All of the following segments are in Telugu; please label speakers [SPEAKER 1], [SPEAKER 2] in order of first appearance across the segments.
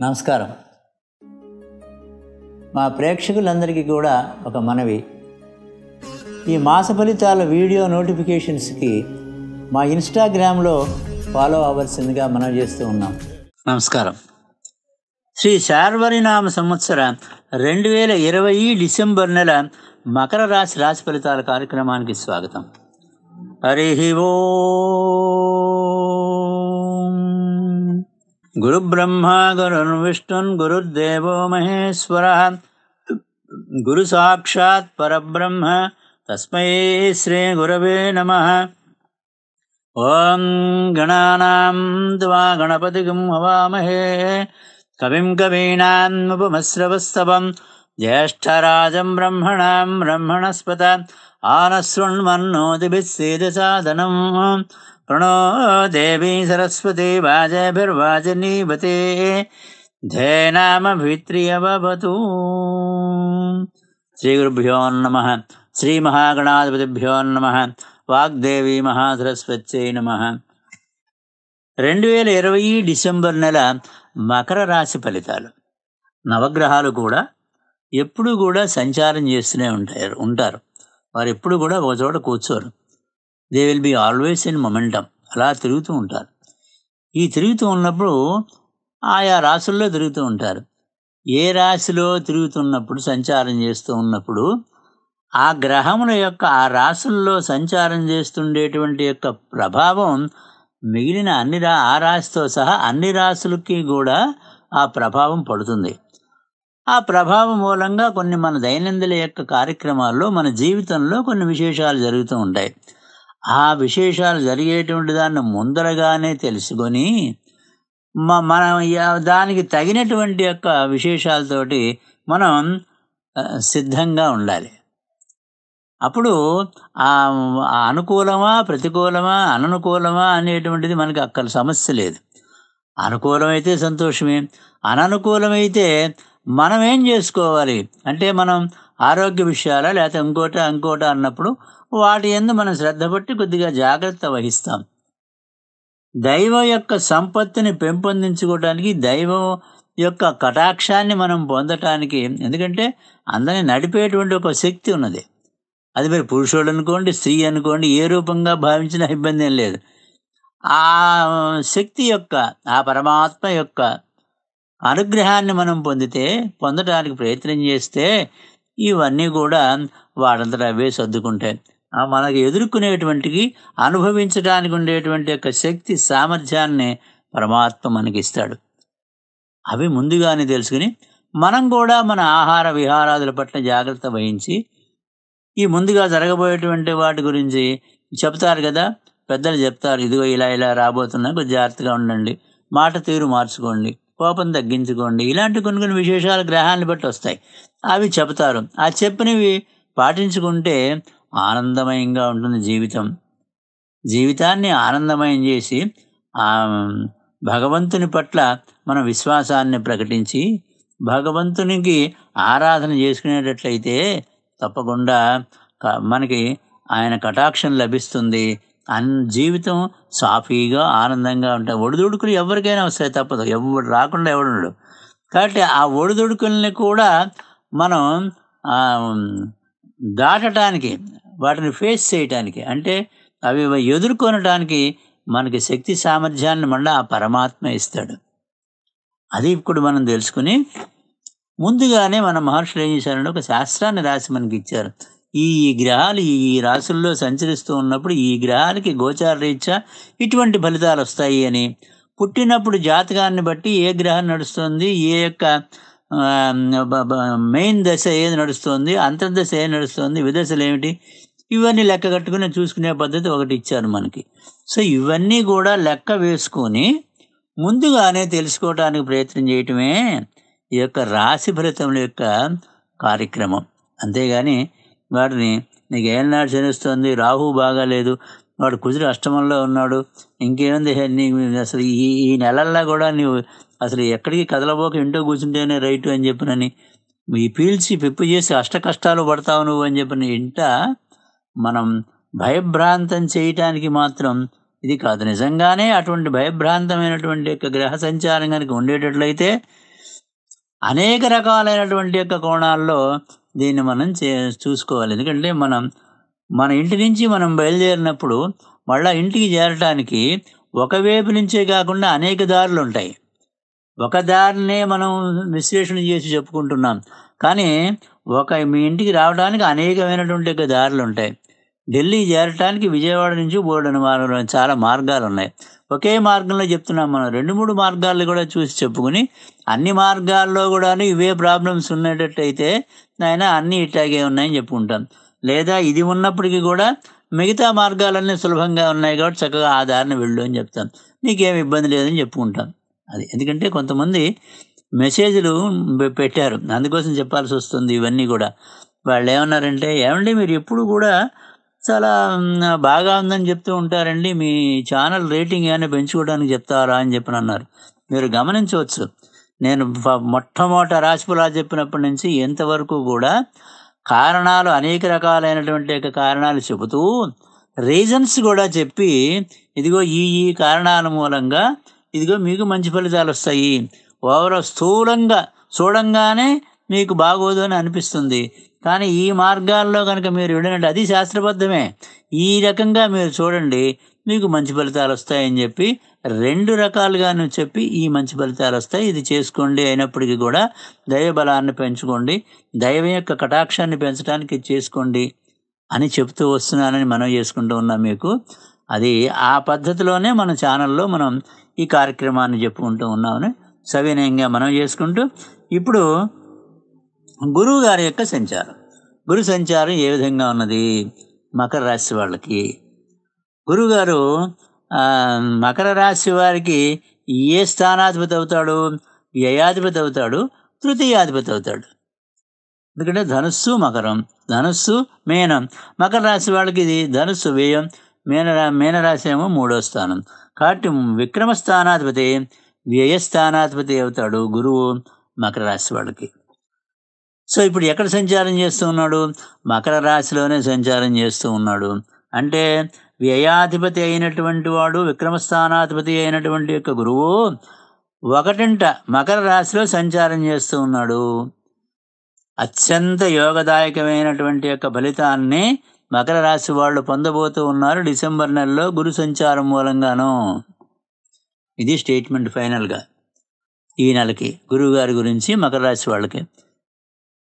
[SPEAKER 1] నమస్కారం. మా ప్రేక్షకులందరికీ కూడా ఒక మనవి. ఈ మాస ఫలితాల వీడియో నోటిఫికేషన్స్కి మా ఇన్స్టాగ్రామ్లో ఫాలో అవ్వాల్సిందిగా మనం చేస్తూ ఉన్నాం. నమస్కారం. శ్రీ శార్వరినామ సంవత్సర రెండు వేల ఇరవై డిసెంబర్ నెల మకర రాశి రాశి ఫలితాల కార్యక్రమానికి స్వాగతం. హరి ఓ गुरुब्रह्मा गुरुर्विष्णुन् गुरुर्देवो महेश्वरः। गुरुसाक्षात् परब्रह्म। तस्मै श्रीगुरवे नमः। ॐ गणानां त्वा हवामहे। कविं कवीनान् ज्येष्ठराजं ब्रह्मणां ब्रह्मणस्पत। కవీనాముపమశ్రవస్తవం జ్యేష్ఠరాజం బ్రహ్మణాం బ్రహ్మణస్పత ఆనశృణ్మన్నోతిభిస్సేదసాదనం ప్రణో దేవీ సరస్వతి వాజభిర్వాజనీవతే ధేనామభిత్రియవతు శ్రీగురుభ్యో నమ. శ్రీమహాగణాధిపతిభ్యో నమ. వాగ్దేవి మహాసరస్వత్యై నమ. రెండు వేల ఇరవై డిసెంబర్ నెల మకర రాశి ఫలితాలు. నవగ్రహాలు కూడా ఎప్పుడూ కూడా సంచారం చేస్తూనే ఉంటారు ఉంటారు. వారు ఎప్పుడు కూడా ఒక చోట కూర్చోరు. They will be always in momentum అలా తిరుగుతూ ఉంటారు. ఈ తిరుగుతూ ఉన్నప్పుడు ఆయా రాసుల్లో తిరుగుతూ ఉంటారు. ఏ రాశిలో తిరుగుతున్నప్పుడు సంచారం చేస్తూ ఉన్నప్పుడు ఆ గ్రహముల యొక్క ఆ రాశుల్లో సంచారం చేస్తుండేటువంటి యొక్క ప్రభావం మిగిలిన అన్ని రా ఆ రాశితో సహా అన్ని రాశులకి కూడా ఆ ప్రభావం పడుతుంది. ఆ ప్రభావం మూలంగా కొన్ని మన దైనందిన యొక్క కార్యక్రమాల్లో మన జీవితంలో కొన్ని విశేషాలు జరుగుతూ ఉంటాయి. ఆ విశేషాలు జరిగేటువంటి దాన్ని ముందరగానే తెలుసుకొని మ- మనం దానికి తగినటువంటి యొక్క విశేషాలతోటి మనం సిద్ధంగా ఉండాలి. అప్పుడు ఆ ఆ అనుకూలమా ప్రతికూలమా అననుకూలమా అనేటువంటిది మనకి అక్కడ సమస్య లేదు. అనుకూలమైతే సంతోషమే అననుకూలమైతే మనం ఏం చేసుకోవాలి? అంటే మనం ఆరోగ్య విషయాల? లేకపోతే ఇంకోట ఇంకోట అన్నప్పుడు వాటి ఎందు మనం శ్రద్ధ పట్టి కొద్దిగా జాగ్రత్త వహిస్తాం. దైవం యొక్క సంపత్తిని పెంపొందించుకోవడానికి దైవం యొక్క కటాక్షాన్ని మనం పొందటానికి ఎందుకంటే అందరిని నడిపేటువంటి ఒక శక్తి ఉన్నది. అది మీరు పురుషుడు అనుకోండి స్త్రీ అనుకోండి ఏ రూపంగా భావించినా ఇబ్బంది ఏం లేదు. ఆ శక్తి యొక్క ఆ పరమాత్మ యొక్క అనుగ్రహాన్ని మనం పొందితే పొందడానికి ప్రయత్నం చేస్తే ఇవన్నీ కూడా వాడంతట అవే సర్దుకుంటాయి మనకు ఎదుర్కొనేటువంటికి అనుభవించడానికి ఉండేటువంటి యొక్క శక్తి సామర్థ్యాన్ని పరమాత్మ మనకి ఇస్తాడు అవి ముందుగానే తెలుసుకుని మనం కూడా మన ఆహార విహారాదుల పట్ల జాగ్రత్త వహించి ఈ ముందుగా జరగబోయేటువంటి వాటి గురించి చెప్తారు కదా? పెద్దలు చెప్తారు ఇదిగో ఇలా ఇలా రాబోతున్నా జాగ్రత్తగా ఉండండి. మాట తీరు మార్చుకోండి. కోపం తగ్గించుకోండి. ఇలాంటి కొన్ని కొన్ని విశేషాలు గ్రహాన్ని బట్టి వస్తాయి. అవి చెప్తారు ఆ చెప్పినవి పాటించుకుంటే ఆనందమయంగా ఉంటుంది జీవితం. జీవితాన్ని ఆనందమయం చేసి ఆ భగవంతుని పట్ల మన విశ్వాసాన్ని ప్రకటించి భగవంతునికి ఆరాధన చేసుకునేటట్లయితే తప్పకుండా మనకి ఆయన కటాక్షం లభిస్తుంది. అన్ జీవితం సాఫీగా ఆనందంగా ఉంటాయి ఒడిదుడుకులు ఎవరికైనా వస్తాయి తప్పదు. ఎవడు రాకుండా ఎవడు కాబట్టి ఆ ఒడిదుడుకుల్ని కూడా మనం దాటడానికి వాటిని ఫేస్ చేయటానికి అంటే అవి ఎదుర్కొనటానికి మనకి శక్తి సామర్థ్యాన్ని మళ్ళీ ఆ పరమాత్మ ఇస్తాడు. అది ఇప్పుడు మనం తెలుసుకుని ముందుగానే మన మహర్షులు ఏం చేశారంటే ఒక శాస్త్రాన్ని రాసి మనకి ఇచ్చారు. ఈ గ్రహాలు ఈ రాశుల్లో సంచరిస్తూ ఉన్నప్పుడు ఈ గ్రహాలకి గోచార రీత్యా ఇటువంటి ఫలితాలు వస్తాయి అని. పుట్టినప్పుడు జాతకాన్ని బట్టి ఏ గ్రహం నడుస్తుంది ఏ యొక్క మెయిన్ దశ ఏది నడుస్తుంది అంతర్దశ ఏది నడుస్తుంది విదశలు ఏమిటి ఇవన్నీ లెక్క కట్టుకుని చూసుకునే పద్ధతి ఒకటి ఇచ్చారు మనకి. సో ఇవన్నీ కూడా లెక్క వేసుకొని ముందుగానే తెలుసుకోవడానికి ప్రయత్నం చేయటమే ఈ యొక్క రాశి ఫలితముల యొక్క కార్యక్రమం. అంతేగాని వారిని నీకు ఏనాడు చనిస్తుంది రాహు బాగాలేదు వాడు కుజుడు అష్టమంలో ఉన్నాడు ఇంకేముంది నీకు అసలు ఈ ఈ నెలల్లో కూడా నీవు అసలు ఎక్కడికి కదలబోక ఇంటో కూర్చుంటేనే రైట్ అని చెప్పినని. ఈ పీల్చి పిప్పు చేసి అష్ట కష్టాలు పడతావు నువ్వు అని చెప్పిన ఇంట మనం భయభ్రాంతం చేయటానికి మాత్రం ఇది కాదు. నిజంగానే అటువంటి భయభ్రాంతమైనటువంటి యొక్క గ్రహ సంచారం కనుక ఉండేటట్లయితే అనేక రకాలైనటువంటి యొక్క కోణాల్లో దీన్ని మనం చే చూసుకోవాలి. ఎందుకంటే మనం మన ఇంటి నుంచి మనం బయలుదేరినప్పుడు మళ్ళా ఇంటికి చేరటానికి ఒకవైపు నుంచే కాకుండా అనేక దారులు ఉంటాయి. ఒక దారినే మనం విశ్లేషణ చేసి చెప్పుకుంటున్నాం. కానీ ఒక మీ ఇంటికి రావడానికి అనేకమైనటువంటి దారులు ఉంటాయి. ఢిల్లీ చేరటానికి విజయవాడ నుంచి బోర్డు మార్గం చాలా మార్గాలు ఉన్నాయి. ఒకే మార్గంలో చెప్తున్నాం మనం. రెండు మూడు మార్గాలు కూడా చూసి చెప్పుకుని అన్ని మార్గాల్లో కూడా ఇవే ప్రాబ్లమ్స్ ఉన్నట్టయితే ఆయన అన్నీ ఇట్లాగే ఉన్నాయని చెప్పుకుంటాం. లేదా ఇది ఉన్నప్పటికీ కూడా మిగతా మార్గాలన్నీ సులభంగా ఉన్నాయి కాబట్టి చక్కగా ఆ దారిని వెళ్ళు అని చెప్తాం. నీకేం ఇబ్బంది లేదని చెప్పుకుంటాం. అది ఎందుకంటే కొంతమంది మెసేజ్లు పెట్టారు. అందుకోసం చెప్పాల్సి వస్తుంది ఇవన్నీ కూడా. వాళ్ళు ఏమన్నారంటే ఏమండి మీరు ఎప్పుడు కూడా చాలా బాగా ఉందని చెప్తూ ఉంటారండి. మీ ఛానల్ రేటింగ్ ఏమైనా పెంచుకోవడానికి చెప్తారా అని చెప్పి అన్నారు. మీరు గమనించవచ్చు. నేను మొట్టమొదట రాశిఫలాలు చెప్పినప్పటి నుంచి ఎంతవరకు కూడా కారణాలు అనేక రకాలైనటువంటి యొక్క కారణాలు చెబుతూ రీజన్స్ కూడా చెప్పి ఇదిగో ఈ ఈ కారణాల మూలంగా ఇదిగో మీకు మంచి ఫలితాలు వస్తాయి. ఓవరాల్ స్థూలంగా చూడంగానే మీకు బాగోదు అని అనిపిస్తుంది. కానీ ఈ మార్గాల్లో కనుక మీరు వెళ్ళినట్టు అది శాస్త్రబద్ధమే. ఈ రకంగా మీరు చూడండి మీకు మంచి ఫలితాలు వస్తాయని చెప్పి రెండు రకాలుగాను చెప్పి ఈ మంచి ఫలితాలు వస్తాయి. ఇది చేసుకోండి అయినప్పటికీ కూడా దైవ బలాన్ని పెంచుకోండి దైవం యొక్క కటాక్షాన్ని పెంచడానికి చేసుకోండి అని చెప్తూ వస్తున్నానని మనం చేసుకుంటూ ఉన్నాం మీకు. అది ఆ పద్ధతిలోనే మన ఛానల్లో మనం ఈ కార్యక్రమాన్ని చెప్పుకుంటూ ఉన్నామని సవినయంగా మనం చేసుకుంటూ ఇప్పుడు గురువు గారి యొక్క సంచారం. గురు సంచారం ఏ విధంగా ఉన్నది? మకర రాశి వాళ్ళకి. గురువుగారు మకర రాశి వారికి ఏ స్థానాధిపతి అవుతాడు? వ్యయాధిపతి అవుతాడు తృతీయాధిపతి అవుతాడు. ఎందుకంటే ధనుస్సు మకరం ధనుస్సు మేనం. మకర రాశి వాళ్ళకి ఇది ధనుస్సు వ్యయం మేన మీనరాశి ఏమో మూడో స్థానం. కాబట్టి విక్రమ స్థానాధిపతి వ్యయస్థానాధిపతి అవుతాడు గురువు మకర రాశి వాళ్ళకి. సో ఇప్పుడు ఎక్కడ సంచారం చేస్తూ ఉన్నాడు? మకర రాశిలోనే సంచారం చేస్తూ ఉన్నాడు. అంటే వ్యయాధిపతి అయినటువంటి వాడు విక్రమస్థానాధిపతి అయినటువంటి యొక్క గురువు ఒకటింట మకర రాశిలో సంచారం చేస్తూ ఉన్నాడు. అత్యంత యోగదాయకమైనటువంటి యొక్క ఫలితాన్ని మకర రాశి వాళ్ళు పొందబోతూ ఉన్నారు డిసెంబర్ నెలలో గురు సంచారం మూలంగాను. ఇది స్టేట్మెంట్ ఫైనల్గా. ఈ నెలకి గురువు గారి గురించి మకర రాశి వాళ్ళకి.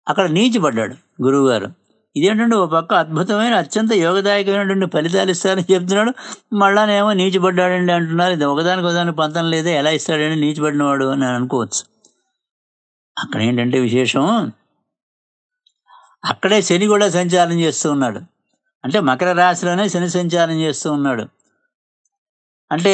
[SPEAKER 1] అక్కడ నీచిపడ్డాడు గురువుగారు. ఇదేంటంటే ఒక పక్క అద్భుతమైన అత్యంత యోగదాయకమైనటువంటి ఫలితాలు ఇస్తారని చెప్తున్నాడు. మళ్ళానేమో నీచిపడ్డాడండి అంటున్నారు. ఇది ఒకదానికి ఒకదానికి పంతం లేదా. ఎలా ఇస్తాడండి నీచిపడినవాడు అని అనుకోవచ్చు. అక్కడ ఏంటంటే విశేషం? అక్కడే శని కూడా సంచారం చేస్తూ ఉన్నాడు. అంటే మకర రాశిలోనే శని సంచారం చేస్తూ ఉన్నాడు. అంటే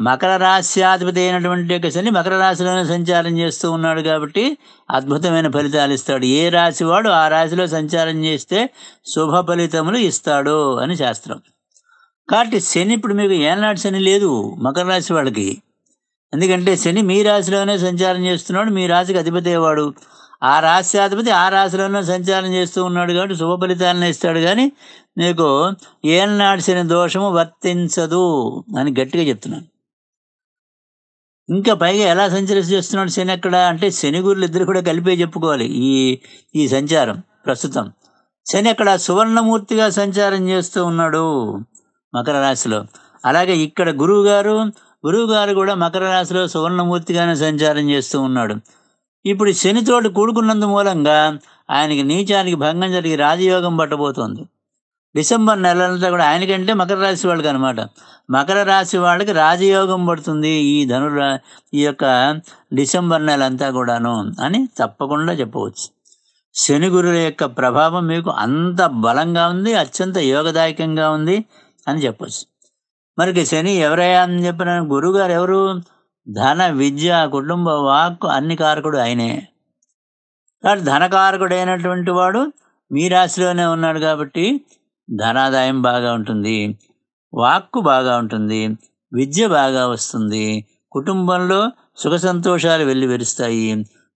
[SPEAKER 1] మకర రాశ్యాధిపతి అయినటువంటి యొక్క శని మకర రాశిలోనే సంచారం చేస్తూ ఉన్నాడు కాబట్టి అద్భుతమైన ఫలితాలు ఇస్తాడు. ఏ రాశి వాడు ఆ రాశిలో సంచారం చేస్తే శుభ ఫలితములు ఇస్తాడు అని శాస్త్రం. కాబట్టి శని ఇప్పుడు మీకు ఏనాటి శని లేదు మకర రాశి వాళ్ళకి. ఎందుకంటే శని మీ రాశిలోనే సంచారం చేస్తున్నాడు మీ రాశికి అధిపతి అయ్యేవాడు ఆ రాశ్యాధిపతి ఆ రాశిలోనే సంచారం చేస్తూ ఉన్నాడు కాబట్టి శుభ ఫలితాలను ఇస్తాడు కానీ నీకు ఏనాడిసిన దోషము వర్తించదు అని గట్టిగా చెప్తున్నాను ఇంకా పైగా ఎలా సంచరిస్తూ చేస్తున్నాడు శని ఎక్కడ అంటే శని గురులు ఇద్దరు కూడా కలిపే చెప్పుకోవాలి ఈ ఈ సంచారం ప్రస్తుతం. శని అక్కడ సువర్ణమూర్తిగా సంచారం చేస్తూ ఉన్నాడు మకర రాశిలో. అలాగే ఇక్కడ గురువు గారు గురువు గారు కూడా మకర రాశిలో సువర్ణమూర్తిగానే సంచారం చేస్తూ ఉన్నాడు. ఇప్పుడు శనితోటి కూడుకున్నందు మూలంగా ఆయనకి నీచానికి భంగం జరిగి రాజయోగం పట్టబోతోంది. డిసెంబర్ నెలంతా కూడా ఆయనకంటే మకర రాశి వాళ్ళకి అనమాట మకర రాశి వాళ్ళకి రాజయోగం పడుతుంది ఈ ధను ఈ యొక్క డిసెంబర్ నెల అంతా కూడాను అని తప్పకుండా చెప్పవచ్చు. శని గురుల యొక్క ప్రభావం మీకు అంత బలంగా ఉంది అత్యంత యోగదాయకంగా ఉంది అని చెప్పచ్చు. మరికి శని ఎవరయ్యా అని చెప్పిన గురువుగారు ఎవరు? ధన విద్య కుటుంబ వాక్కు అన్ని కారకుడు ఆయనే. కాబట్టి ధనకారకుడైనటువంటి వాడు మీ రాశిలోనే ఉన్నాడు కాబట్టి ధనాదాయం బాగా ఉంటుంది వాక్కు బాగా ఉంటుంది విద్య బాగా వస్తుంది కుటుంబంలో సుఖ సంతోషాలు వెళ్ళి వెరుస్తాయి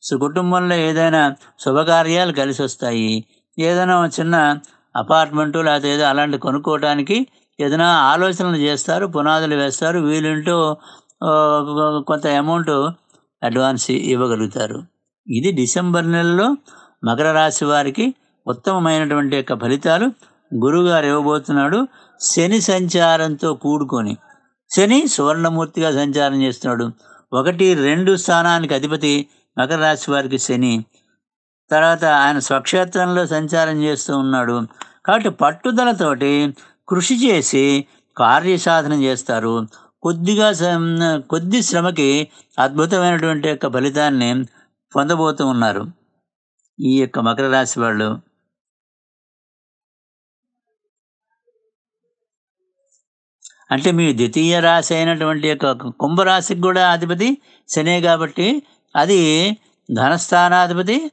[SPEAKER 1] సో కుటుంబంలో ఏదైనా శుభకార్యాలు కలిసి వస్తాయి ఏదైనా చిన్న అపార్ట్మెంటు లేకపోతే ఏదో అలాంటి కొనుక్కోవడానికి ఏదైనా ఆలోచనలు చేస్తారు పునాదులు వేస్తారు వీలుంటూ కొంత అమౌంట్ అడ్వాన్స్ ఇవ్వగలుగుతారు. ఇది డిసెంబర్ నెలలో మకర రాశి వారికి ఉత్తమమైనటువంటి యొక్క ఫలితాలు గురువుగారు ఇవ్వబోతున్నాడు. శని సంచారంతో కూడుకొని శని సువర్ణమూర్తిగా సంచారం చేస్తున్నాడు. ఒకటి రెండు స్థానానికి అధిపతి మకర రాశి వారికి శని. తర్వాత ఆయన స్వక్షేత్రంలో సంచారం చేస్తూ ఉన్నాడు. కాబట్టి పట్టుదలతోటి కృషి చేసి కార్యసాధన చేస్తారు. కొద్దిగా కొద్ది శ్రమకి అద్భుతమైనటువంటి యొక్క ఫలితాన్ని పొందబోతూ ఉన్నారు. ఈ యొక్క మకర రాశి వాళ్ళు. అంటే మీ ద్వితీయ రాశి అయినటువంటి యొక్క కుంభరాశికి కూడా అధిపతి శనే కాబట్టి అది ధనస్థానాధిపతి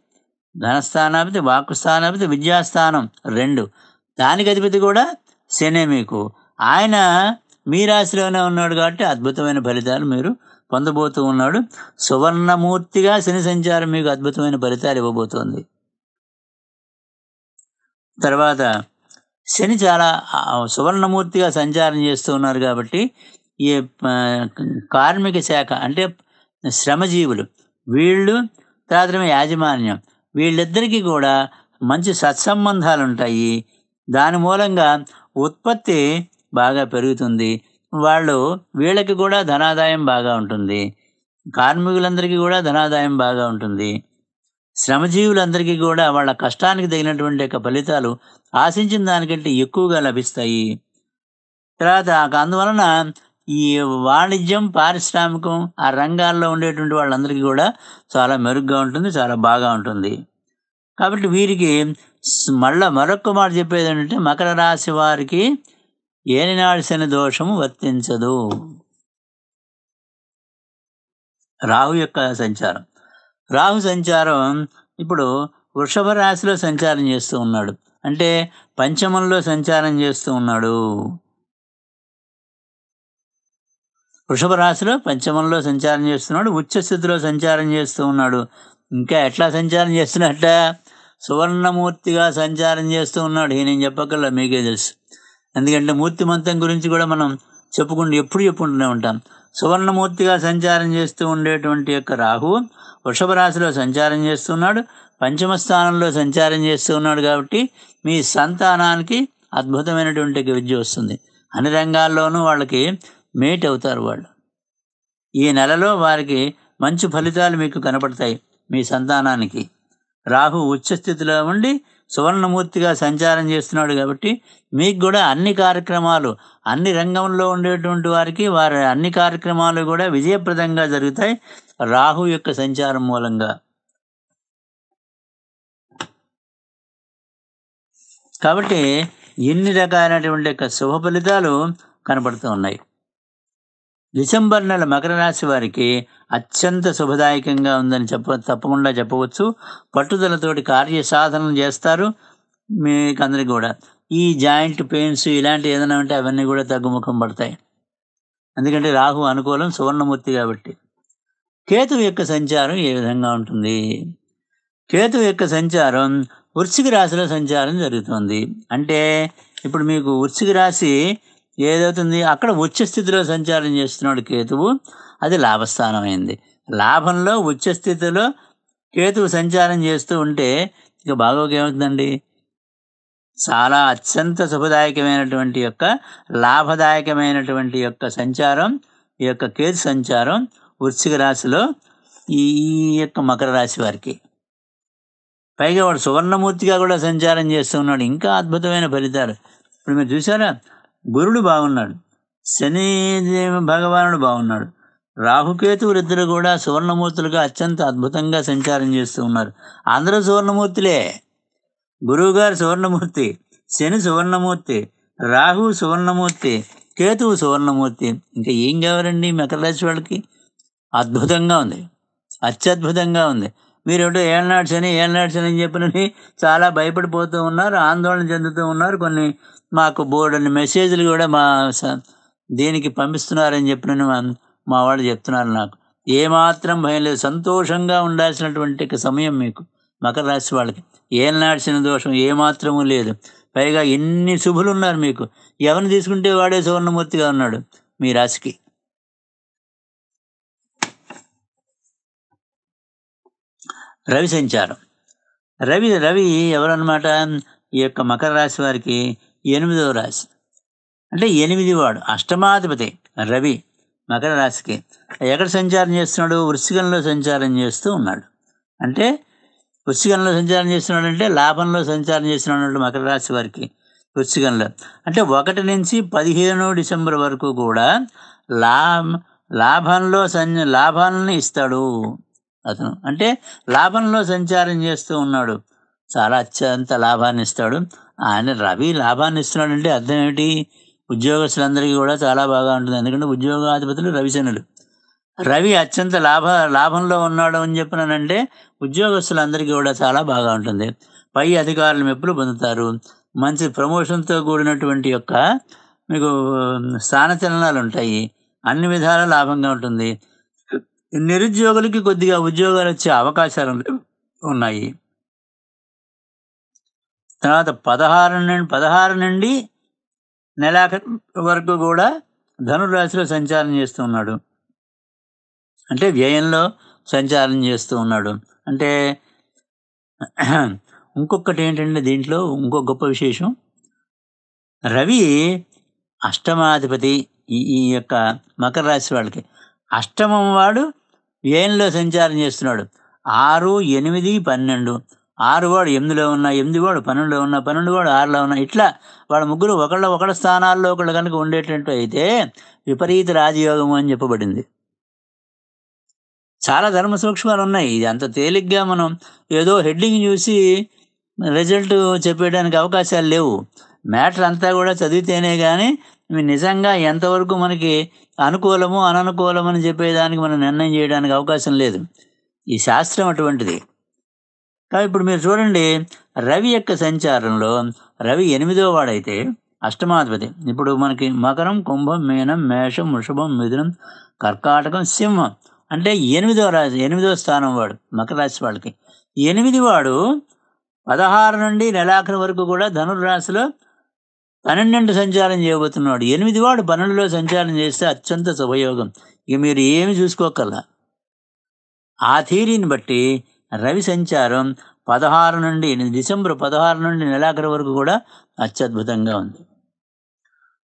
[SPEAKER 1] ధనస్థానాధిపతి వాక్కుస్థానాధిపతి విద్యాస్థానం రెండు. దానికి అధిపతి కూడా శనే మీకు. ఆయన మీ రాశిలోనే ఉన్నాడు కాబట్టి అద్భుతమైన ఫలితాలు మీరు పొందబోతూ ఉన్నాడు. సువర్ణమూర్తిగా శని సంచారం మీకు అద్భుతమైన ఫలితాలు ఇవ్వబోతోంది. తర్వాత శని చాలా సువర్ణమూర్తిగా సంచారం చేస్తూ ఉన్నారు కాబట్టి ఈ కార్మిక శాఖ అంటే శ్రమజీవులు వీళ్ళు తర్వాత యాజమాన్యం వీళ్ళిద్దరికీ కూడా మంచి సత్సంబంధాలు ఉంటాయి దాని మూలంగా ఉత్పత్తి బాగా పెరుగుతుంది. వాళ్ళు వీళ్ళకి కూడా ధనాదాయం బాగా ఉంటుంది. కార్మికులందరికీ కూడా ధనాదాయం బాగా ఉంటుంది. శ్రమజీవులందరికీ కూడా వాళ్ళ కష్టానికి తగినటువంటి యొక్క ఫలితాలు ఆశించిన దానికంటే ఎక్కువగా లభిస్తాయి. తర్వాత అందువలన ఈ వాణిజ్యం పారిశ్రామికం ఆ రంగాల్లో ఉండేటువంటి వాళ్ళందరికీ కూడా చాలా మెరుగ్గా ఉంటుంది చాలా బాగా ఉంటుంది. కాబట్టి వీరికి మళ్ళా మరొక మాట చెప్పేది ఏంటంటే మకర రాశి వారికి ఏలినాడు శని దోషము వర్తించదు. రాహు యొక్క సంచారం. రాహు సంచారం ఇప్పుడు వృషభ రాశిలో సంచారం చేస్తూ ఉన్నాడు. అంటే పంచమంలో సంచారం చేస్తూ ఉన్నాడు. వృషభ రాశిలో పంచమంలో సంచారం చేస్తున్నాడు. ఉచ్చస్థితిలో సంచారం చేస్తూ ఉన్నాడు. ఇంకా ఎట్లా సంచారం చేస్తున్నట్ట? సువర్ణమూర్తిగా సంచారం చేస్తూ ఉన్నాడు. నేను చెప్పకల్లా మీకే తెలుసు. ఎందుకంటే మూర్తిమంతం గురించి కూడా మనం చెప్పుకుంటూ ఎప్పుడు చెప్పుకుంటూనే ఉంటాం. సువర్ణమూర్తిగా సంచారం చేస్తూ ఉండేటువంటి యొక్క రాహు వృషభ రాశిలో సంచారం చేస్తున్నాడు. పంచమ స్థానంలో సంచారం చేస్తూ ఉన్నాడు కాబట్టి మీ సంతానానికి అద్భుతమైనటువంటి విద్య వస్తుంది. అన్ని రంగాల్లోనూ వాళ్ళకి మేట్ అవుతారు వాళ్ళు. ఈ నెలలో వారికి మంచి ఫలితాలు మీకు కనపడతాయి మీ సంతానానికి. రాహు ఉచ్చస్థితిలో ఉండి సువర్ణమూర్తిగా సంచారం చేస్తున్నాడు కాబట్టి మీకు కూడా అన్ని కార్యక్రమాలు అన్ని రంగంలో ఉండేటువంటి వారికి వారి అన్ని కార్యక్రమాలు కూడా విజయప్రదంగా జరుగుతాయి. రాహు యొక్క సంచారం మూలంగా. కాబట్టి ఇన్ని రకాలైనటువంటి యొక్క శుభ ఫలితాలు కనబడుతూ ఉన్నాయి? డిసెంబర్ నెల మకర రాశి వారికి అత్యంత శుభదాయకంగా ఉందని చెప్ప తప్పకుండా చెప్పవచ్చు. పట్టుదలతోటి కార్య సాధనలు చేస్తారు. మీకు అందరికి కూడా. ఈ జాయింట్ పెయిన్స్ ఇలాంటి ఏదైనా ఉంటే అవన్నీ కూడా తగ్గుముఖం పడతాయి. ఎందుకంటే రాహు అనుకూలం సువర్ణమూర్తి కాబట్టి. కేతు యొక్క సంచారం ఏ విధంగా ఉంటుంది? కేతు యొక్క సంచారం వృశ్చిక రాశిలో సంచారం జరుగుతుంది. అంటే ఇప్పుడు మీకు వృశ్చిక రాశి ఏదవుతుంది? అక్కడ ఉచ్చ స్థితిలో సంచారం చేస్తున్నాడు కేతువు. అది లాభస్థానమైంది. లాభంలో ఉచ్చ స్థితిలో కేతువు సంచారం చేస్తూ ఉంటే ఇక బాగోగా ఏమవుతుందండి? చాలా అత్యంత శుభదాయకమైనటువంటి యొక్క లాభదాయకమైనటువంటి యొక్క సంచారం ఈ యొక్క కేతు సంచారం వృశ్చిక రాశిలో ఈ యొక్క మకర రాశి వారికి. పైగా వాడు సువర్ణమూర్తిగా కూడా సంచారం చేస్తూ ఉన్నాడు. ఇంకా అద్భుతమైన ఫలితాలు. ఇప్పుడు మీరు చూసారా గురుడు బాగున్నాడు. శని భగవానుడు బాగున్నాడు. రాహుకేతువులు ఇద్దరు కూడా సువర్ణమూర్తులుగా అత్యంత అద్భుతంగా సంచారం చేస్తూ ఉన్నారు. అందరూ సువర్ణమూర్తులే. గురువుగారు సువర్ణమూర్తి శని సువర్ణమూర్తి రాహు సువర్ణమూర్తి కేతువు సువర్ణమూర్తి. ఇంకా ఏం కావాలండి మకర రాశి వాళ్ళకి? అద్భుతంగా ఉంది. అత్యద్భుతంగా ఉంది. మీరు ఏమిటో ఏళ్ళనాడు శని ఏళ్ళనాడు శని అని చెప్పినని చాలా భయపడిపోతూ ఉన్నారు ఆందోళన చెందుతూ ఉన్నారు. కొన్ని మాకు బోర్డుని మెసేజ్లు కూడా మా స- దీనికి పంపిస్తున్నారని చెప్పిన మా వాళ్ళు చెప్తున్నారు నాకు. ఏమాత్రం భయం లేదు. సంతోషంగా ఉండాల్సినటువంటి సమయం మీకు మకర రాశి వాళ్ళకి. ఏం నాడిచిన దోషం ఏమాత్రము లేదు. పైగా ఎన్ని శుభులు ఉన్నారు మీకు. ఎవరిని తీసుకుంటే వాడే సువర్ణమూర్తిగా ఉన్నాడు మీ రాశికి. రవి సంచారం. రవి రవి ఎవరన్నమాట? ఈ యొక్క మకర రాశి వారికి ఎనిమిదవ రాశి. అంటే ఎనిమిది వాడు. అష్టమాధిపతి రవి మకర రాశికి. ఎక్కడ సంచారం చేస్తున్నాడు? వృశ్చికంలో సంచారం చేస్తూ ఉన్నాడు. అంటే వృశ్చికంలో సంచారం చేస్తున్నాడు అంటే లాభంలో సంచారం చేస్తున్నాడు మకర రాశి వారికి వృశ్చికంలో. అంటే ఒకటి నుంచి పదిహేను డిసెంబర్ వరకు కూడా లా లాభంలో సం లాభాలను ఇస్తాడు అతను. అంటే లాభంలో సంచారం చేస్తూ ఉన్నాడు. చాలా అత్యంత లాభాన్ని ఇస్తాడు ఆయన రవి లాభాన్ని ఇస్తున్నాడు అంటే అర్థం ఏమిటి? ఉద్యోగస్తులందరికీ కూడా చాలా బాగా ఉంటుంది. ఎందుకంటే ఉద్యోగాధిపతులు రవిశనులు రవి అత్యంత లాభ లాభంలో ఉన్నాడు అని చెప్పినానంటే ఉద్యోగస్తులందరికీ కూడా చాలా బాగా ఉంటుంది. పై అధికారులు మెప్పులు పొందుతారు. మంచి ప్రమోషన్తో కూడినటువంటి యొక్క మీకు స్థానచలనాలు ఉంటాయి. అన్ని విధాల లాభంగా ఉంటుంది. నిరుద్యోగులకి కొద్దిగా ఉద్యోగాలు వచ్చే అవకాశాలు ఉన్నాయి. తర్వాత పదహారు నుండి పదహారు నుండి నెలాఖరు వరకు కూడా ధనురాశిలో సంచారం చేస్తూ ఉన్నాడు. అంటే వ్యయంలో సంచారం చేస్తూ ఉన్నాడు. అంటే ఇంకొకటి ఏంటంటే దీంట్లో ఇంకో గొప్ప విశేషం. రవి అష్టమాధిపతి ఈ ఈ యొక్క మకర రాశి వాళ్ళకి. అష్టమం వాడు వ్యయంలో సంచారం చేస్తున్నాడు. ఆరు ఎనిమిది పన్నెండు. ఆరు వాడు ఎనిమిదిలో ఉన్న ఎనిమిది వాడు పన్నెండులో ఉన్న పన్నెండు వాడు ఆరులో ఉన్న ఇట్లా వాళ్ళ ముగ్గురు ఒకళ్ళ ఒకళ్ళ స్థానాల్లో ఒకళ్ళు కనుక ఉండేటట్టు అయితే విపరీత రాజయోగం అని చెప్పబడింది. చాలా ధర్మ సూక్ష్మాలు ఉన్నాయి. ఇది అంత తేలిగ్గా మనం ఏదో హెడ్డింగ్ చూసి రిజల్ట్ చెప్పేయడానికి అవకాశాలు లేవు. మ్యాటర్ అంతా కూడా చదివితేనే కానీ నిజంగా ఎంతవరకు మనకి అనుకూలము అననుకూలమని చెప్పేదానికి మనం నిర్ణయం చేయడానికి అవకాశం లేదు. ఈ శాస్త్రం అటువంటిది. కాబట్టి ఇప్పుడు మీరు చూడండి రవి యొక్క సంచారంలో రవి ఎనిమిదో వాడైతే అష్టమాధిపతి. ఇప్పుడు మనకి మకరం కుంభం మీనం మేషం వృషభం మిథునం కర్కాటకం సింహం. అంటే ఎనిమిదో రాశి ఎనిమిదో స్థానం వాడు మకర రాశి వాళ్ళకి. ఎనిమిది వాడు పదహారు నుండి నెలాఖరు వరకు కూడా ధనుర్రాశిలో పన్నెండు సంచారం చేయబోతున్నాడు. ఎనిమిది వాడు పన్నెండులో సంచారం చేస్తే అత్యంత శుభయోగం. ఇక మీరు ఏమి చూసుకోకల్లా? ఆ థీరీని బట్టి రవి సంచారం పదహారు నుండి డిసెంబర్ పదహారు నుండి నెలాఖరు వరకు కూడా అత్యద్భుతంగా ఉంది.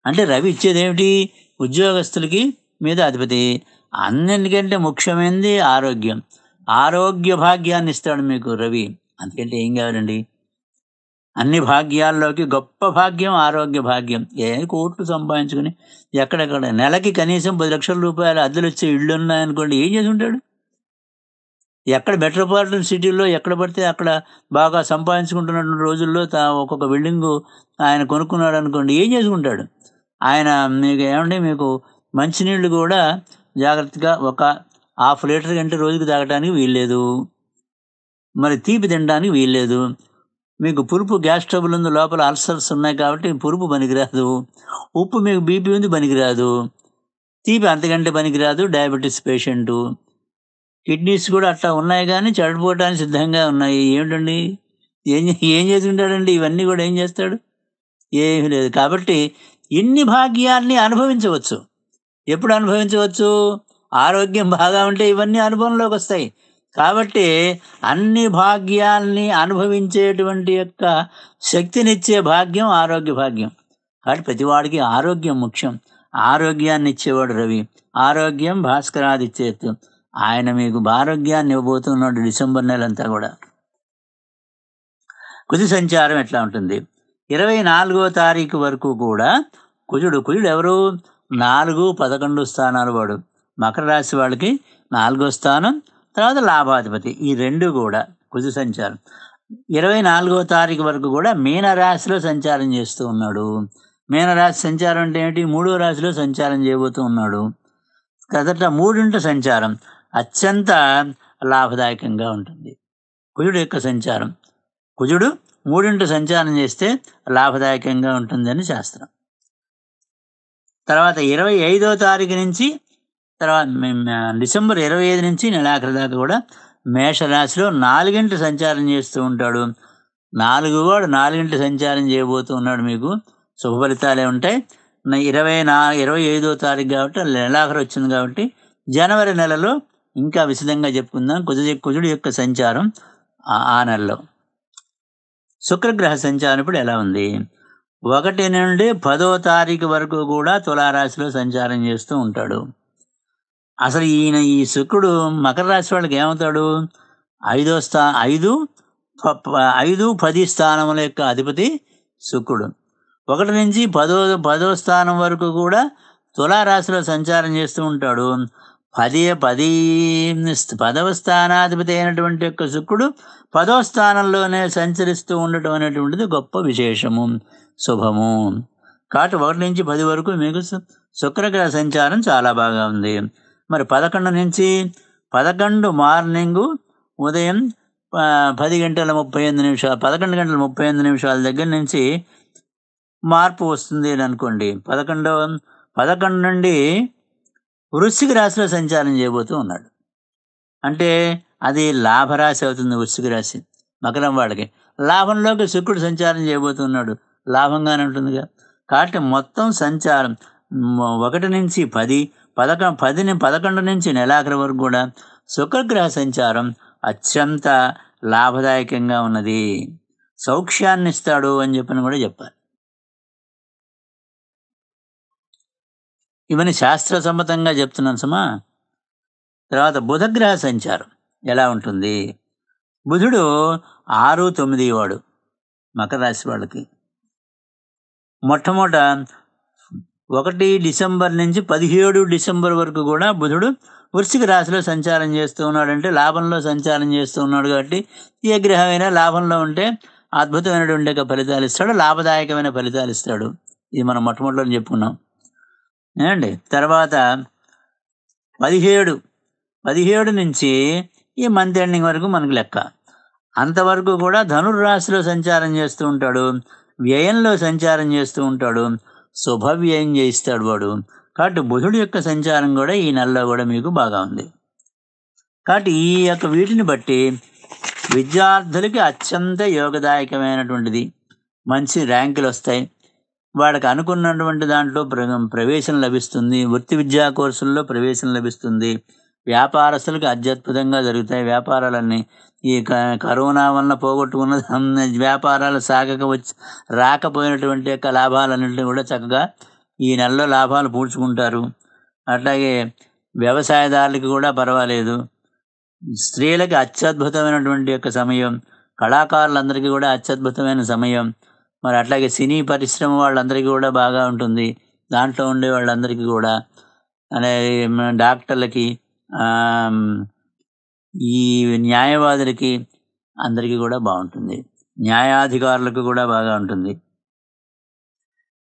[SPEAKER 1] అంటే రవి ఇచ్చేది ఏమిటి ఉద్యోగస్తులకి మీద అధిపతి. అన్నిటికంటే ముఖ్యమైనది ఆరోగ్యం. ఆరోగ్య భాగ్యాన్ని ఇస్తాడు మీకు రవి. అందుకంటే ఏం కావాలండి? అన్ని భాగ్యాల్లోకి గొప్ప భాగ్యం ఆరోగ్య భాగ్యం. ఏ కోట్లు సంపాదించుకుని ఎక్కడెక్కడ? నెలకి కనీసం పది లక్షల రూపాయలు అద్దెలు వచ్చే ఇళ్ళు ఉన్నాయనుకోండి ఏం చేసి ఉంటాడు? ఎక్కడ మెట్రోపాలిటన్ సిటీల్లో ఎక్కడ పడితే అక్కడ బాగా సంపాదించుకుంటున్న రోజుల్లో తా ఒక్కొక్క బిల్డింగ్ ఆయన కొనుక్కున్నాడు అనుకోండి ఏం చేసుకుంటాడు? ఆయన మీకు ఏమంటే మీకు మంచినీళ్ళు కూడా జాగ్రత్తగా ఒక హాఫ్ లీటర్ కంటే రోజుకి తాగడానికి వీల్లేదు. మరి తీపి తినడానికి వీల్లేదు. మీకు పురుపు గ్యాస్ ట్రబుల్ ఉంది లోపల అల్సర్స్ ఉన్నాయి కాబట్టి పురుపు పనికిరాదు. ఉప్పు మీకు బీపీ ఉంది పనికిరాదు. తీపి అంతకంటే పనికిరాదు డయాబెటీస్ పేషెంటు. కిడ్నీస్ కూడా అట్లా ఉన్నాయి కానీ చెడిపోవడానికి సిద్ధంగా ఉన్నాయి. ఏమిటండి? ఏం ఏం చేసుకుంటాడండి ఇవన్నీ కూడా ఏం చేస్తాడు? ఏమీ లేదు. కాబట్టి ఇన్ని భాగ్యాల్ని అనుభవించవచ్చు. ఎప్పుడు అనుభవించవచ్చు? ఆరోగ్యం బాగా ఉంటే ఇవన్నీ అనుభవంలోకి వస్తాయి. కాబట్టి అన్ని భాగ్యాల్ని అనుభవించేటువంటి యొక్క శక్తినిచ్చే భాగ్యం ఆరోగ్య భాగ్యం. కాబట్టి ప్రతివాడికి ఆరోగ్యం ముఖ్యం. ఆరోగ్యాన్ని ఇచ్చేవాడు రవి. ఆరోగ్యం భాస్కరాదిచ్చేత్తు ఆయన మీకు ఆరోగ్యాన్ని ఇవ్వబోతున్నాడు డిసెంబర్ నెలంతా కూడా. కుజు సంచారం ఎట్లా ఉంటుంది? ఇరవై నాలుగో తారీఖు వరకు కూడా కుజుడు కుజుడు ఎవరు? నాలుగు పదకొండు స్థానాలు వాడు. మకర రాశి వాళ్ళకి నాలుగో స్థానం తర్వాత లాభాధిపతి. ఈ రెండు కూడా కుజు సంచారం. ఇరవై నాలుగో తారీఖు వరకు కూడా మీనరాశిలో సంచారం చేస్తూ ఉన్నాడు. మీనరాశి సంచారం అంటే ఏంటి? మూడో రాశిలో సంచారం చేయబోతూ ఉన్నాడు. కదట మూడింట సంచారం. అత్యంత లాభదాయకంగా ఉంటుంది. కుజుడు యొక్క సంచారం. కుజుడు మూడింటి సంచారం చేస్తే లాభదాయకంగా ఉంటుందని శాస్త్రం. తర్వాత ఇరవై ఐదో తారీఖు నుంచి తర్వాత డిసెంబర్ ఇరవై ఐదు నుంచి నెలాఖరు దాకా కూడా మేషరాశిలో నాలుగింటి సంచారం చేస్తూ ఉంటాడు. నాలుగు వాడు నాలుగింటి సంచారం చేయబోతూ ఉన్నాడు మీకు. శుభ ఫలితాలే ఉంటాయి. ఇరవై నా ఇరవై ఐదో తారీఖు కాబట్టి నెలాఖరు వచ్చింది కాబట్టి జనవరి నెలలో ఇంకా విశదంగా చెప్పుకుందాం. కుజ కుజుడు యొక్క సంచారం ఆ- నెలలో. శుక్రగ్రహ సంచారం ఇప్పుడు ఎలా ఉంది? ఒకటి నుండి పదో తారీఖు వరకు కూడా తులారాశిలో సంచారం చేస్తూ ఉంటాడు. అసలు ఈయన ఈ శుక్రుడు మకర రాశి వాళ్ళకి ఏమవుతాడు? ఐదో స్థా ఐదు ప- ప- ఐదు పది స్థానముల యొక్క అధిపతి శుక్రుడు. ఒకటి నుంచి పదో పదో స్థానం వరకు కూడా తులారాశిలో సంచారం చేస్తూ ఉంటాడు. పది పది పదవ స్థానాధిపతి అయినటువంటి యొక్క శుక్రుడు పదో స్థానంలోనే సంచరిస్తూ ఉండటం అనేటువంటిది గొప్ప విశేషము శుభము. కాబట్టి ఒకటి నుంచి పది వరకు మీకు శుక్రగ్రహ సంచారం చాలా బాగా ఉంది. మరి పదకొండు నుంచి పదకొండు మార్నింగు ఉదయం పది గంటల ముప్పై ఎనిమిది నిమిషాలు పదకొండు గంటల ముప్పై ఎనిమిది నిమిషాల దగ్గర నుంచి మార్పు వస్తుంది అని అనుకోండి. పదకొండు పదకొండు నుండి వృశ్చిక రాశిలో సంచారం చేయబోతూ ఉన్నాడు. అంటే అది లాభరాశి అవుతుంది వృశ్చిక రాశి మకరం వాళ్ళకి. లాభంలోకి శుక్రుడు సంచారం చేయబోతున్నాడు లాభంగానే ఉంటుందిగా. కాబట్టి మొత్తం సంచారం ఒకటి నుంచి పది పదకొ పదిని పదకొండు నుంచి నెలాఖరి వరకు కూడా శుక్రగ్రహ సంచారం అత్యంత లాభదాయకంగా ఉన్నది. సౌఖ్యాన్ని ఇస్తాడు అని చెప్పని కూడా చెప్పాలి ఇవన్నీ శాస్త్ర సమ్మతంగా చెప్తున్నాను సుమా. తర్వాత బుధగ్రహ సంచారం ఎలా ఉంటుంది? బుధుడు ఆరు తొమ్మిది వాడు మకర రాశి వాళ్ళకి. మొట్టమొదట ఒకటి డిసెంబర్ నుంచి పదిహేడు డిసెంబర్ వరకు కూడా బుధుడు వృశ్చిక రాశిలో సంచారం చేస్తూ ఉన్నాడు అంటే లాభంలో సంచారం చేస్తూ ఉన్నాడు కాబట్టి ఏ గ్రహమైనా లాభంలో ఉంటే అద్భుతమైనటువంటి ఫలితాలు ఇస్తాడు లాభదాయకమైన ఫలితాలు ఇస్తాడు. ఇది మనం మొట్టమొదటిలో చెప్పుకున్నాం. ఏమండి? తర్వాత పదిహేడు. పదిహేడు నుంచి ఈ మంత్ ఎండింగ్ వరకు మనకు లెక్క. అంతవరకు కూడా ధనుర్రాశిలో సంచారం చేస్తూ ఉంటాడు. వ్యయంలో సంచారం చేస్తూ ఉంటాడు. శుభవ్యయం చేయిస్తాడు వాడు. కాబట్టి బుధుడి యొక్క సంచారం కూడా ఈ నెలలో కూడా మీకు బాగా ఉంది. కాబట్టి ఈ యొక్క వీటిని బట్టి విద్యార్థులకి అత్యంత యోగదాయకమైనటువంటిది. మంచి ర్యాంకులు వస్తాయి. వాడికి అనుకున్నటువంటి దాంట్లో ప్రవేశం లభిస్తుంది. వృత్తి విద్యా కోర్సుల్లో ప్రవేశం లభిస్తుంది. వ్యాపారస్తులకు అత్యద్భుతంగా జరుగుతాయి వ్యాపారాలన్నీ. ఈ క- కరోనా వలన పోగొట్టుకున్న వ్యాపారాలు సాగక వచ్చి రాకపోయినటువంటి యొక్క లాభాలన్నింటినీ కూడా చక్కగా ఈ నెలలో లాభాలు పూడ్చుకుంటారు. అట్లాగే వ్యవసాయదారులకి కూడా పర్వాలేదు. స్త్రీలకు అత్యద్భుతమైనటువంటి యొక్క సమయం. కళాకారులందరికీ కూడా అత్యద్భుతమైన సమయం. మరి అట్లాగే సినీ పరిశ్రమ వాళ్ళందరికీ కూడా బాగా ఉంటుంది. దాంట్లో ఉండే వాళ్ళందరికీ కూడా. అనే డాక్టర్లకి ఈ న్యాయవాదులకి అందరికీ కూడా బాగుంటుంది. న్యాయాధికారులకు కూడా బాగా ఉంటుంది.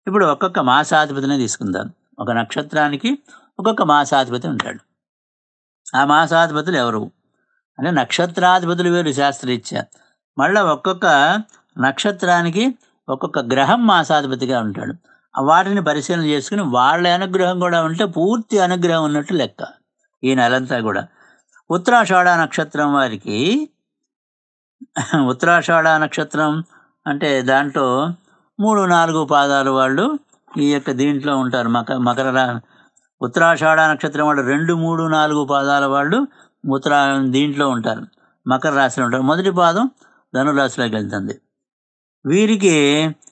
[SPEAKER 1] ఇప్పుడు ఒక్కొక్క మాసాధిపతిని తీసుకుందాం. ఒక నక్షత్రానికి ఒక్కొక్క మాసాధిపతి ఉంటాడు. ఆ మాసాధిపతులు ఎవరు? అంటే నక్షత్రాధిపతులు వేరు శాస్త్రరీత్యా. మళ్ళీ ఒక్కొక్క నక్షత్రానికి ఒక్కొక్క గ్రహం మాసాధిపతిగా ఉంటాడు. వాటిని పరిశీలన చేసుకుని వాళ్ళ అనుగ్రహం కూడా ఉంటే పూర్తి అనుగ్రహం ఉన్నట్టు లెక్క. ఈ నెలంతా కూడా. ఉత్తరాషాఢ నక్షత్రం వారికి ఉత్తరాషాఢ నక్షత్రం అంటే దాంట్లో మూడు నాలుగు పాదాలు వాళ్ళు ఈ యొక్క దీంట్లో ఉంటారు. మక మకర ఉత్తరాషాఢ నక్షత్రం వాళ్ళు రెండు మూడు నాలుగు పాదాల వాళ్ళు ఉత్తరా దీంట్లో ఉంటారు. మకర రాశిలో ఉంటారు. మొదటి పాదం ధనురాశిలోకి వెళ్తుంది. వీరికి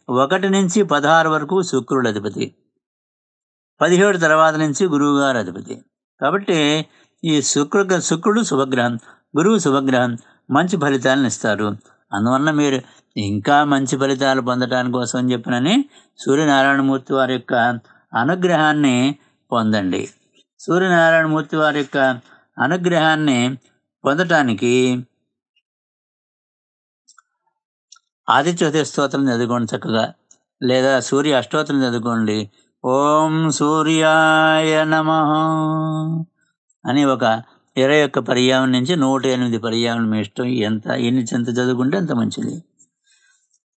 [SPEAKER 1] ఒకటి నుంచి పదహారు వరకు శుక్రుడు అధిపతి. పదిహేడు తర్వాత నుంచి గురువుగారు అధిపతి. కాబట్టి ఈ శుక్ర శుక్రుడు శుభగ్రహం గురువు శుభగ్రహం మంచి ఫలితాలను ఇస్తారు. అందువలన మీరు ఇంకా మంచి ఫలితాలు పొందటానికి కోసం అని చెప్పినని సూర్యనారాయణమూర్తి వారి యొక్క అనుగ్రహాన్ని పొందండి. సూర్యనారాయణమూర్తి వారి యొక్క అనుగ్రహాన్ని పొందటానికి ఆదిత్యోదయ స్తోత్రం చదువుకోండి చక్కగా. లేదా సూర్య అష్టోత్రం చదువుకోండి ఓం సూర్యాయ నమ అని ఒక ఇరవై ఒక్క పర్యావరణం నుంచి నూట ఎనిమిది పర్యావరణం ఇష్టం. ఎంత ఎన్ని చెంత చదువుకుంటే అంత మంచిది.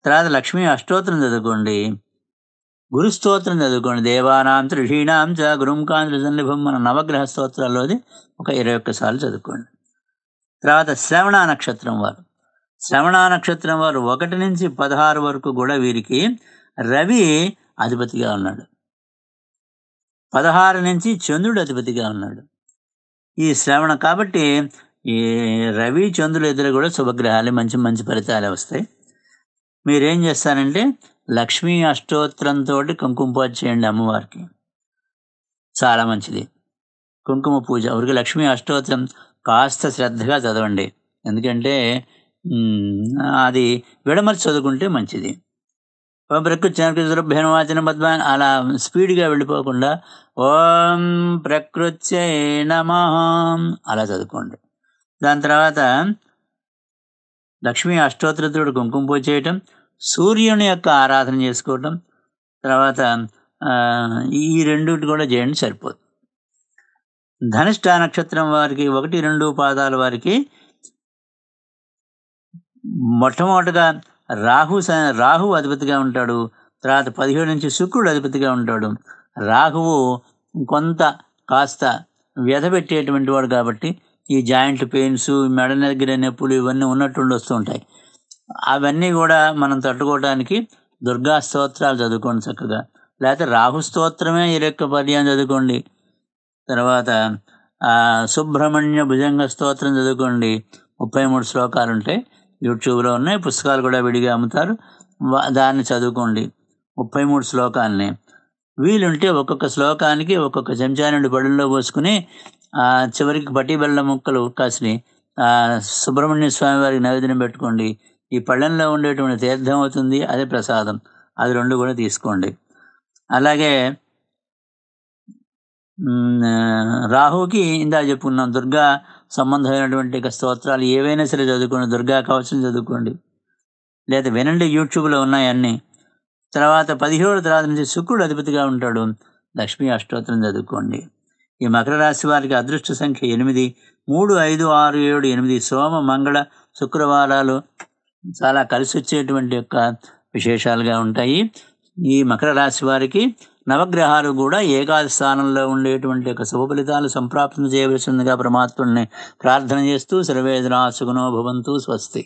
[SPEAKER 1] తర్వాత లక్ష్మీ అష్టోత్తరం చదువుకోండి గురు స్తోత్రం చదువుకోండి దేవానాం త్రిషీణాం చ గురుంకాంత్రి సన్నిభం మన నవగ్రహ స్తోత్రాల్లోది ఒక ఇరవై ఒక్కసార్లు చదువుకోండి. తర్వాత శ్రవణ నక్షత్రం వారు. శ్రవణ నక్షత్రం వారు ఒకటి నుంచి పదహారు వరకు కూడా వీరికి రవి అధిపతిగా ఉన్నాడు. పదహారు నుంచి చంద్రుడు అధిపతిగా ఉన్నాడు. ఈ శ్రవణ కాబట్టి ఈ రవి చంద్రుడు ఇద్దరు కూడా శుభగ్రహాలు మంచి మంచి ఫలితాలు వస్తాయి. మీరేం చేస్తారంటే లక్ష్మీ అష్టోత్తరంతో కుంకుమ పూజ చేయండి అమ్మవారికి. చాలా మంచిది. కుంకుమ పూజ ఊరికి లక్ష్మీ అష్టోత్తరం కాస్త శ్రద్ధగా చదవండి. ఎందుకంటే అది విడమర్చి చదువుకుంటే మంచిది. ఓం ప్రకృత్యైన పద్మాన్ అలా స్పీడ్గా వెళ్ళిపోకుండా ఓం ప్రకృత్యై నమహం అలా చదువుకోండి. దాని తర్వాత లక్ష్మీ అష్టోత్తరతుడు కుంకుమ పూజ చేయటం సూర్యుని యొక్క ఆరాధన చేసుకోవటం తర్వాత ఈ రెండుటి కూడా చేయండి సరిపోతుంది ధనిష్ట నక్షత్రం వారికి ఒకటి రెండు పాదాల వారికి మొట్టమొదటగా రాహు స- రాహు అధిపతిగా ఉంటాడు. తర్వాత పదిహేడు నుంచి శుక్రుడు అధిపతిగా ఉంటాడు. రాహువు కొంత కాస్త వ్యధ పెట్టేటువంటి వాడు కాబట్టి ఈ జాయింట్ పెయిన్స్ మెడ దగ్గర నొప్పులు ఇవన్నీ ఉన్నట్టుండి వస్తూ ఉంటాయి. అవన్నీ కూడా మనం తట్టుకోవడానికి దుర్గా స్తోత్రాలు చదువుకోండి చక్కగా. లేకపోతే రాహు స్తోత్రమే ఇరొక్క పర్యాయం చదువుకోండి. తర్వాత సుబ్రహ్మణ్య భుజంగ స్తోత్రం చదువుకోండి. ముప్పై మూడు శ్లోకాలు ఉంటాయి యూట్యూబ్లో ఉన్నాయి పుస్తకాలు కూడా విడిగా అమ్ముతారు. వా- దాన్ని చదువుకోండి. ముప్పై మూడు శ్లోకాలని. వీలుంటే ఒక్కొక్క శ్లోకానికి ఒక్కొక్క చెంచా నుండి బడుల్లో పోసుకుని చివరికి పట్టి బెల్లం ముక్కలు కాసిని సుబ్రహ్మణ్య స్వామి వారికి నైవేద్యం పెట్టుకోండి. ఈ పళ్ళెంలో ఉండేటువంటి తీర్థం అవుతుంది అదే ప్రసాదం. అది రెండు కూడా తీసుకోండి. అలాగే రాహుకి ఇందా చెప్పుకున్నాం దుర్గా సంబంధమైనటువంటి స్తోత్రాలు ఏవైనా సరే చదువుకోండి దుర్గా కవచం చదువుకోండి. లేదా వినండి యూట్యూబ్లో ఉన్నాయి అన్నీ తర్వాత పదిహేడు తర్వాత నుంచి శుక్రుడు అధిపతిగా ఉంటాడు. లక్ష్మీ అష్టోత్తరం చదువుకోండి. ఈ మకర రాశి వారికి అదృష్ట సంఖ్య ఎనిమిది. మూడు ఐదు ఆరు ఏడు ఎనిమిది సోమ మంగళ శుక్రవారాలు చాలా కలిసి వచ్చేటువంటి యొక్క విశేషాలుగా ఉంటాయి. ఈ మకర రాశి వారికి నవగ్రహాలు కూడా ఏకాది స్థానంలో ఉండేటువంటి యొక్క శుభ ఫలితాలు సంప్రాప్తం చేయవలసిందిగా పరమాత్ముడిని ప్రార్థన చేస్తూ సర్వేదనా సుగుణో భవంతు స్వస్తి.